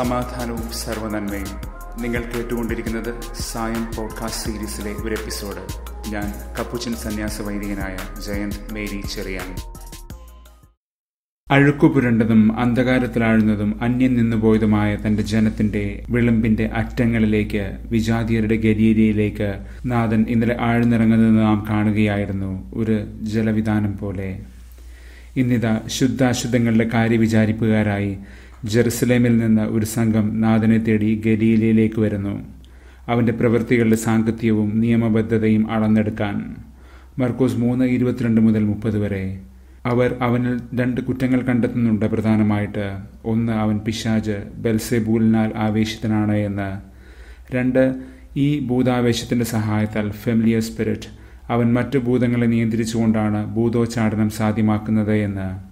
സമാധാനവും സർവനന്മയും നിങ്ങൾ കേട്ടുകൊണ്ടിരിക്കുന്നത് സായം പോഡ്കാസ്റ്റ് സീരീസിലെ ഒരു എപ്പിസോഡ്. ഞാൻ കപ്പുച്ചൻ സന്യാസ വൈദികനായ ജയന്ത് മേരി ചെറിയാൻ അഴുക്കുപുരണ്ടതും അന്ധകാരത്തിലാഴുന്നതും അന്യം നിന്നുപോയതുമായ തന്റെ ജനത്തിന്റെ വിളമ്പിന്റെ അറ്റങ്ങളിലേക്ക് വിജാതിയരുടെ ഗരീരയിലേക്ക് നാഥൻ ഇന്നലെ ആഴ്ന്നിറങ്ങുന്നത് നാം കാണുകയായിരുന്നു ഒരു ജലവിധാനം പോലെ. ഇന്നിതാ ശുദ്ധാശുദ്ധങ്ങളുടെ കാര്യവിചാരിപ്പുകാരായി ജെറുസലേമിൽ നിന്ന് ഒരു സംഘം നാഥനെ തേടി ഗലീലയിലേക്ക് വരുന്നു. അവന്റെ പ്രവൃത്തികളുടെ സാങ്കത്യവും നിയമബദ്ധതയും അളന്നെടുക്കാൻ. മർക്കോസ് മൂന്ന് ഇരുപത്തിരണ്ട് മുതൽ മുപ്പത് വരെ. അവർ അവനിൽ രണ്ട് കുറ്റങ്ങൾ കണ്ടെത്തുന്നുണ്ട് പ്രധാനമായിട്ട്. ഒന്ന് അവൻ പിശാജ് ബെൽസെബൂലിനാൽ ആവേശത്തിനാണ് എന്ന്. രണ്ട് ഈ ഭൂതാവേശത്തിന്റെ സഹായത്താൽ ഫെമിലിയർ സ്പിരിറ്റ് അവൻ മറ്റു ഭൂതങ്ങളെ നിയന്ത്രിച്ചുകൊണ്ടാണ് ഭൂതോച്ചാടനം സാധ്യമാക്കുന്നത് എന്ന്.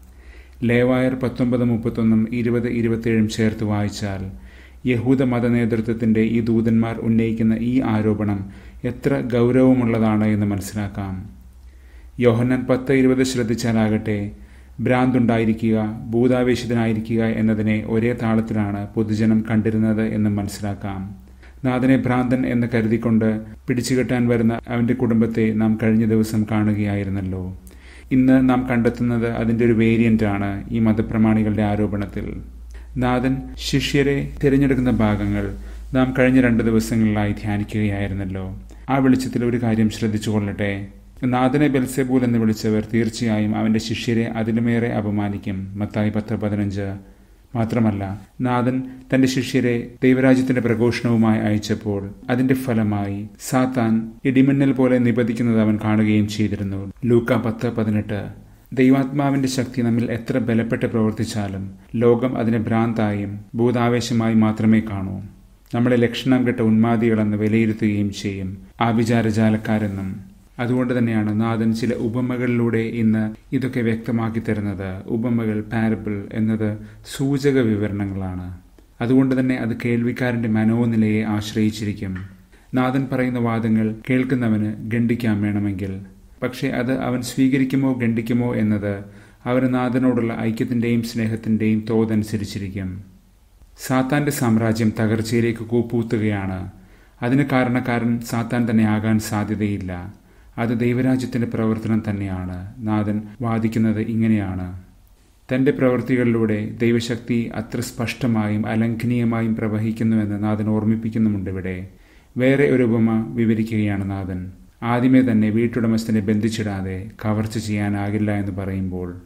ലേവായർ പത്തൊമ്പത് മുപ്പത്തൊന്നും ഇരുപത് ഇരുപത്തേഴും ചേർത്ത് വായിച്ചാൽ യഹൂദ മത നേതൃത്വത്തിന്റെ ഈ ദൂതന്മാർ ഉന്നയിക്കുന്ന ഈ ആരോപണം എത്ര ഗൗരവമുള്ളതാണ് എന്ന് മനസ്സിലാക്കാം. യോഹന്നാൻ പത്ത് ഇരുപത് ശ്രദ്ധിച്ചാലാകട്ടെ ഭ്രാന്തുണ്ടായിരിക്കുക ഭൂതാവേശിതനായിരിക്കുക എന്നതിനെ ഒരേ താളത്തിലാണ് പൊതുജനം കണ്ടിരുന്നത് എന്ന് മനസ്സിലാക്കാം. നാഥനെ ഭ്രാന്തൻ എന്ന് കരുതിക്കൊണ്ട് പിടിച്ചുകെട്ടാൻ വരുന്ന അവന്റെ കുടുംബത്തെ നാം കഴിഞ്ഞ ദിവസം കാണുകയായിരുന്നല്ലോ. ഇന്ന് നാം കണ്ടെത്തുന്നത് അതിന്റെ ഒരു വേരിയന്റ് ആണ് ഈ മതപ്രമാണികളുടെ ആരോപണത്തിൽ. നാഥൻ ശിഷ്യരെ തിരഞ്ഞെടുക്കുന്ന ഭാഗങ്ങൾ നാം കഴിഞ്ഞ രണ്ട് ദിവസങ്ങളിലായി ധ്യാനിക്കുകയായിരുന്നല്ലോ. ആ വെളിച്ചത്തിൽ ഒരു കാര്യം ശ്രദ്ധിച്ചു കൊള്ളട്ടെ. നാഥനെ ബെൽസെബൂൽ എന്ന് വിളിച്ചവർ തീർച്ചയായും അവന്റെ ശിഷ്യരെ അതിലുമേറെ അപമാനിക്കും. മത്തായി പത്ത് പതിനഞ്ച്. മാത്രമല്ല നാഥൻ തന്റെ ശിഷ്യരെ ദൈവരാജ്യത്തിന്റെ പ്രഘോഷണവുമായി അയച്ചപ്പോൾ അതിന്റെ ഫലമായി സാത്താൻ ഇടിമിന്നൽ പോലെ നിബന്ധിക്കുന്നത് അവൻ കാണുകയും ചെയ്തിരുന്നു. ലൂക്ക പത്ത് പതിനെട്ട്. ദൈവാത്മാവിന്റെ ശക്തി നമ്മിൽ എത്ര ബലപ്പെട്ട് പ്രവർത്തിച്ചാലും ലോകം അതിനെ ഭ്രാന്തായും ഭൂതാവേശമായി മാത്രമേ കാണൂ. നമ്മളെ ലക്ഷണം കെട്ട ഉന്മാദികളെന്ന് വിലയിരുത്തുകയും ചെയ്യും ആഭിചാരജാലക്കാരെന്നും അതുകൊണ്ട് തന്നെയാണ് നാഥൻ ചില ഉപമകളിലൂടെ ഇന്ന് ഇതൊക്കെ വ്യക്തമാക്കി തരുന്നത്. ഉപമകൾ പാരബിൾ എന്നത് സൂചക വിവരണങ്ങളാണ്. അതുകൊണ്ട് തന്നെ അത് കേൾവിക്കാരന്റെ മനോനിലയെ ആശ്രയിച്ചിരിക്കും. നാഥൻ പറയുന്ന വാദങ്ങൾ കേൾക്കുന്നവന് ഖണ്ഡിക്കാൻ വേണമെങ്കിൽ. പക്ഷേ അത് അവൻ സ്വീകരിക്കുമോ ഗണ്ഡിക്കുമോ എന്നത് അവന് നാഥനോടുള്ള ഐക്യത്തിന്റെയും സ്നേഹത്തിന്റെയും തോതനുസരിച്ചിരിക്കും. സാത്താന്റെ സാമ്രാജ്യം തകർച്ചയിലേക്ക് കൂപ്പൂത്തുകയാണ് അതിന് കാരണക്കാരൻ സാത്താൻ തന്നെ ആകാൻ സാധ്യതയില്ല. അത് ദൈവരാജ്യത്തിന്റെ പ്രവർത്തനം തന്നെയാണ്. നാഥൻ വാദിക്കുന്നത് ഇങ്ങനെയാണ്. തന്റെ പ്രവൃത്തികളിലൂടെ ദൈവശക്തി അത്ര സ്പഷ്ടമായും അലംഘനീയമായും പ്രവഹിക്കുന്നുവെന്ന് നാഥൻ ഓർമ്മിപ്പിക്കുന്നുമുണ്ട് ഇവിടെ. വേറെ ഒരു ഉപമ വിവരിക്കുകയാണ് നാഥൻ. ആദ്യമേ തന്നെ വീട്ടുടമസ്ഥനെ ബന്ധിച്ചിടാതെ കവർച്ച ചെയ്യാനാകില്ല എന്ന് പറയുമ്പോൾ.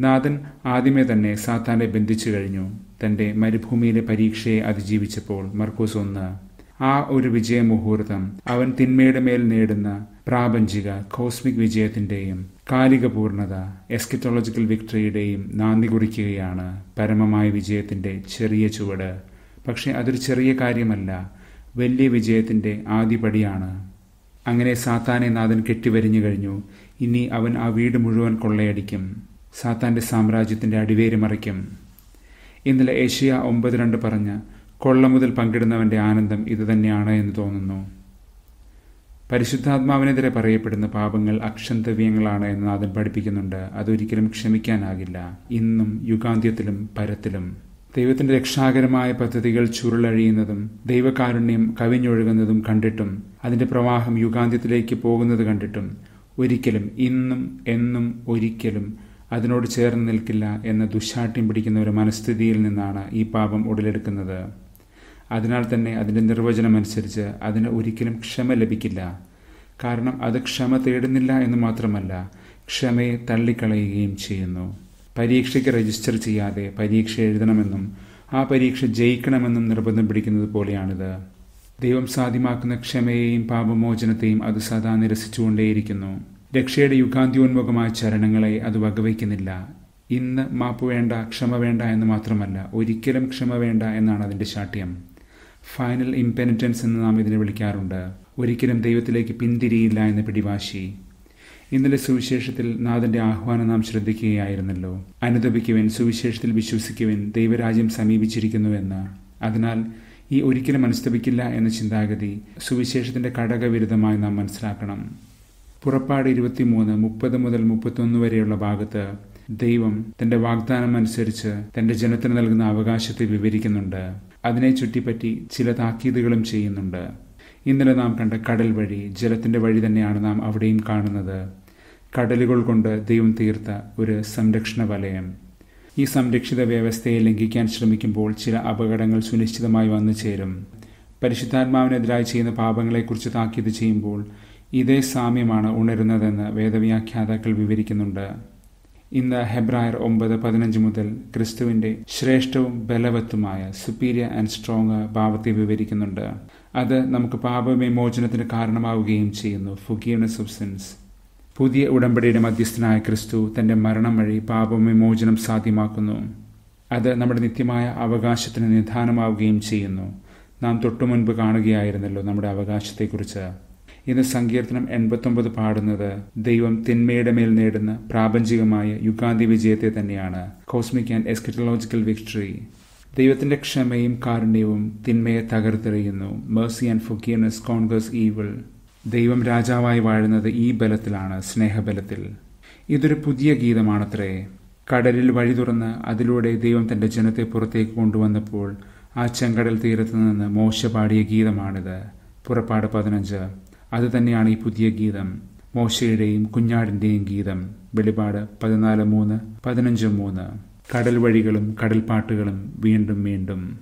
നാഥൻ ആദ്യമേ തന്നെ സാത്താനെ ബന്ധിച്ചു കഴിഞ്ഞു. തന്റെ മരുഭൂമിയിലെ പരീക്ഷയെ അതിജീവിച്ചപ്പോൾ മർക്കോസ് ഒന്ന് ആ ഒരു വിജയമുഹൂർത്തം അവൻ തിന്മയുടെ മേൽ നേടുന്ന പ്രാപഞ്ചിക കോസ്മിക് വിജയത്തിന്റെയും കാലിക പൂർണത എസ്കിറ്റോളജിക്കൽ വിക്ടറിയുടെയും നാന്ദി കുറിക്കുകയാണ് പരമമായ വിജയത്തിന്റെ ചെറിയ ചുവട്. പക്ഷേ അതൊരു ചെറിയ കാര്യമല്ല വലിയ വിജയത്തിന്റെ ആദ്യപടിയാണ്. അങ്ങനെ സാത്താനെ നാഥൻ കെട്ടിവരിഞ്ഞു കഴിഞ്ഞു. ഇനി അവൻ ആ വീട് മുഴുവൻ കൊള്ളയടിക്കും. സാത്താന്റെ സാമ്രാജ്യത്തിന്റെ അടിവേര് മറിക്കും. ഇന്നലെ ഏഷ്യ ഒമ്പത് രണ്ട് പറഞ്ഞ കൊള്ള മുതൽ പങ്കിടുന്നവന്റെ ആനന്ദം ഇതുതന്നെയാണ് എന്ന് തോന്നുന്നു. പരിശുദ്ധാത്മാവിനെതിരെ പറയപ്പെടുന്ന പാപങ്ങൾ അക്ഷന്തവ്യങ്ങളാണ് എന്ന് നാഥൻ പഠിപ്പിക്കുന്നുണ്ട്. അതൊരിക്കലും ക്ഷമിക്കാനാകില്ല. ഇന്നും യുഗാന്ത്യത്തിലും പരത്തിലും. ദൈവത്തിന്റെ രക്ഷാകരമായ പദ്ധതികൾ ചുരുളഴിയുന്നതും ദൈവകാരുണ്യം കവിഞ്ഞൊഴുകുന്നതും കണ്ടിട്ടും അതിന്റെ പ്രവാഹം യുഗാന്ത്യത്തിലേക്ക് പോകുന്നത് കണ്ടിട്ടും ഒരിക്കലും ഇന്നും എന്നും ഒരിക്കലും അതിനോട് ചേർന്ന് നിൽക്കില്ല എന്ന ദുശാഠ്യം പിടിക്കുന്ന ഒരു മനസ്ഥിതിയിൽ നിന്നാണ് ഈ പാപം ഉടലെടുക്കുന്നത്. അതിനാൽ തന്നെ അതിന്റെ നിർവചനം അനുസരിച്ച് അതിന് ഒരിക്കലും ക്ഷമ ലഭിക്കില്ല. കാരണം അത് ക്ഷമ തേടുന്നില്ല എന്ന് മാത്രമല്ല ക്ഷമയെ തള്ളിക്കളയുകയും ചെയ്യുന്നു. പരീക്ഷയ്ക്ക് രജിസ്റ്റർ ചെയ്യാതെ പരീക്ഷ എഴുതണമെന്നും ആ പരീക്ഷ ജയിക്കണമെന്നും നിർബന്ധം പിടിക്കുന്നത് പോലെയാണിത്. ദൈവം സാധ്യമാക്കുന്ന ക്ഷമയെയും പാപമോചനത്തെയും അത് സദാ നിരസിച്ചുകൊണ്ടേയിരിക്കുന്നു. രക്ഷയുടെ യുഗാന്ത്യോന്മുഖമായ ചരണങ്ങളെ അത് വകവയ്ക്കുന്നില്ല. ഇന്ന് മാപ്പ് വേണ്ട ക്ഷമ വേണ്ട എന്ന് മാത്രമല്ല ഒരിക്കലും ക്ഷമ വേണ്ട എന്നാണ് അതിന്റെ ശാഠ്യം. ഫൈനൽ ഇംപെനിറ്റൻസ് എന്ന് നാം ഇതിനെ വിളിക്കാറുണ്ട്. ഒരിക്കലും ദൈവത്തിലേക്ക് പിന്തിരിയില്ല എന്ന പിടിവാശി. ഇന്നലെ സുവിശേഷത്തിൽ നാഥന്റെ ആഹ്വാനം നാം ശ്രദ്ധിക്കുകയായിരുന്നല്ലോ. അനുദപിക്കുവൻ സുവിശേഷത്തിൽ വിശ്വസിക്കുവൻ ദൈവരാജ്യം സമീപിച്ചിരിക്കുന്നുവെന്ന് അതിനാൽ ഈ ഒരിക്കലും അനുസ്തപിക്കില്ല എന്ന ചിന്താഗതി സുവിശേഷത്തിന്റെ ഘടകവിരുദ്ധമായി നാം മനസ്സിലാക്കണം. പുറപ്പാട് ഇരുപത്തിമൂന്ന് മുപ്പത് മുതൽ മുപ്പത്തൊന്ന് വരെയുള്ള ഭാഗത്ത് ദൈവം തന്റെ വാഗ്ദാനം അനുസരിച്ച് തന്റെ ജനത്തിന് നൽകുന്ന അവകാശത്തെ വിവരിക്കുന്നുണ്ട്. അതിനെ ചുറ്റിപ്പറ്റി ചില താക്കീതുകളും ചെയ്യുന്നുണ്ട്. ഇന്നലെ നാം കണ്ട കടൽ വഴി ജലത്തിന്റെ വഴി തന്നെയാണ് നാം അവിടെയും കാണുന്നത്. കടലുകൾ കൊണ്ട് ദൈവം തീർത്ത ഒരു സംരക്ഷണ വലയം. ഈ സംരക്ഷിത വ്യവസ്ഥയെ ലംഘിക്കാൻ ശ്രമിക്കുമ്പോൾ ചില അപകടങ്ങൾ സുനിശ്ചിതമായി വന്നു ചേരും. പരിശുദ്ധാത്മാവിനെതിരായി ചെയ്യുന്ന പാപങ്ങളെക്കുറിച്ച് താക്കീത് ചെയ്യുമ്പോൾ ഇതേ സാമ്യമാണ് ഉണരുന്നതെന്ന് വേദവ്യാഖ്യാതാക്കൾ വിവരിക്കുന്നുണ്ട്. ഇന്ന് ഹെബ്രായർ ഒമ്പത് പതിനഞ്ച് മുതൽ ക്രിസ്തുവിന്റെ ശ്രേഷ്ഠവും ബലവത്തുമായ സുപ്പീരിയർ ആൻഡ് സ്ട്രോങ് ഭാവത്തെ വിവരിക്കുന്നുണ്ട്. അത് നമുക്ക് പാപവിമോചനത്തിന് കാരണമാവുകയും ചെയ്യുന്നു. ഫുഗീവ്നെസ് ഓഫ് സിൻസ് പുതിയ ഉടമ്പടിയുടെ മധ്യസ്ഥനായ ക്രിസ്തു തന്റെ മരണം വഴി പാപവിമോചനം സാധ്യമാക്കുന്നു. അത് നമ്മുടെ നിത്യമായ അവകാശത്തിന് നിധാനമാവുകയും ചെയ്യുന്നു. നാം തൊട്ടുമുൻപ് കാണുകയായിരുന്നല്ലോ നമ്മുടെ അവകാശത്തെക്കുറിച്ച്. ഇന്ന് സങ്കീർത്തനം എൺപത്തൊമ്പത് പാടുന്നത് ദൈവം തിന്മയുടെ മേൽ നേടുന്ന പ്രാപഞ്ചികമായ യുഗാന്തി വിജയത്തെ തന്നെയാണ്. കോസ്മിക് ആൻഡ് എസ്കറ്റോളജിക്കൽ വിക്ടറി ദൈവത്തിന്റെ ക്ഷമയും കാരുണ്യവും തിന്മയെ തകർത്തെറിയുന്നു. Mercy and forgiveness conquers evil ദൈവം രാജാവായി വാഴുന്നത് ഈ ബലത്തിലാണ് സ്നേഹബലത്തിൽ. ഇതൊരു പുതിയ ഗീതമാണത്രേ. കടലിൽ വഴി തുറന്ന് അതിലൂടെ ദൈവം തന്റെ ജനത്തെ പുറത്തേക്ക് കൊണ്ടുവന്നപ്പോൾ ആ ചെങ്കടൽ തീരത്ത് നിന്ന് മോശ പാടിയ ഗീതമാണിത്. പുറപ്പാട് പതിനഞ്ച്. അത് തന്നെയാണ് ഈ പുതിയ ഗീതം. മോശയുടെയും കുഞ്ഞാടിന്റെയും ഗീതം. വെളിപാട് പതിനാല് മൂന്ന് പതിനഞ്ച് മൂന്ന്. കടൽ വഴികളും കടൽപ്പാട്ടുകളും വീണ്ടും വീണ്ടും.